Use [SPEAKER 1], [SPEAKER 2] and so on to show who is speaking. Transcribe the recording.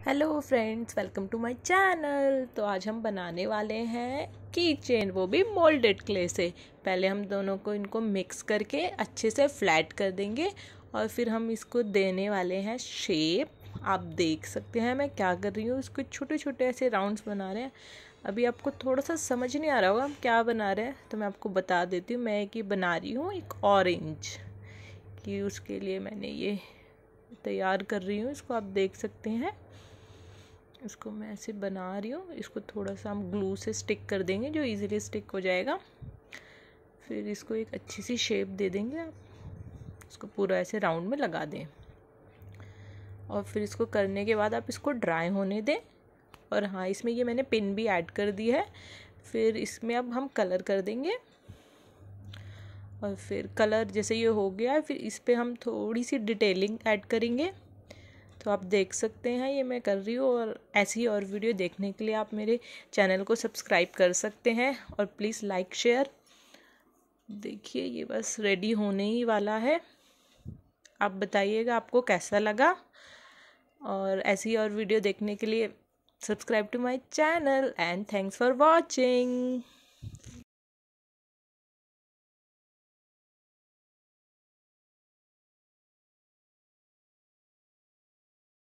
[SPEAKER 1] Hello friends, welcome to my channel. तो आज हम बनाने वाले हैं की चेन वो भी मोल्डेड क्ले से। पहले हम दोनों को इनको मिक्स करके अच्छे से फ्लैट कर देंगे और फिर हम इसको देने वाले हैं शेप आप देख सकते हैं मैं क्या कर रही हूँ, इसको छोटे छोटे ऐसे राउंड्स बना रहे हैं। अभी आपको थोड़ा सा समझ नहीं आ रहा होगा हम क्या बना रहे हैं तो मैं आपको बता देती हूँ। मैं एक बना रही हूँ, एक ऑरेंज कि उसके लिए मैंने ये तैयार कर रही हूँ, इसको आप देख सकते हैं। इसको मैं ऐसे बना रही हूँ। इसको थोड़ा सा हम ग्लू से स्टिक कर देंगे, जो इजीली स्टिक हो जाएगा। फिर इसको एक अच्छी सी शेप दे देंगे आप। इसको पूरा ऐसे राउंड में लगा दें। और फिर इसको करने के बाद आप इसको ड्राई होने दें। और हाँ इसमें ये मैंने पिन भी ऐड कर दी है। फिर इसमें अब हम कलर कर देंगे। और फिर कलर जैसे ये हो गया, फिर इस पर हम थोड़ी सी डिटेलिंग ऐड करेंगे। तो आप देख सकते हैं, ये मैं कर रही हूँ और ऐसी और वीडियो देखने के लिए आप मेरे चैनल को सब्सक्राइब कर सकते हैं और प्लीज़ लाइक, शेयर। देखिए, ये बस रेडी होने ही वाला है। आप बताइएगा आपको कैसा लगा और ऐसी और वीडियो देखने के लिए subscribe to my channel and thanks for watching.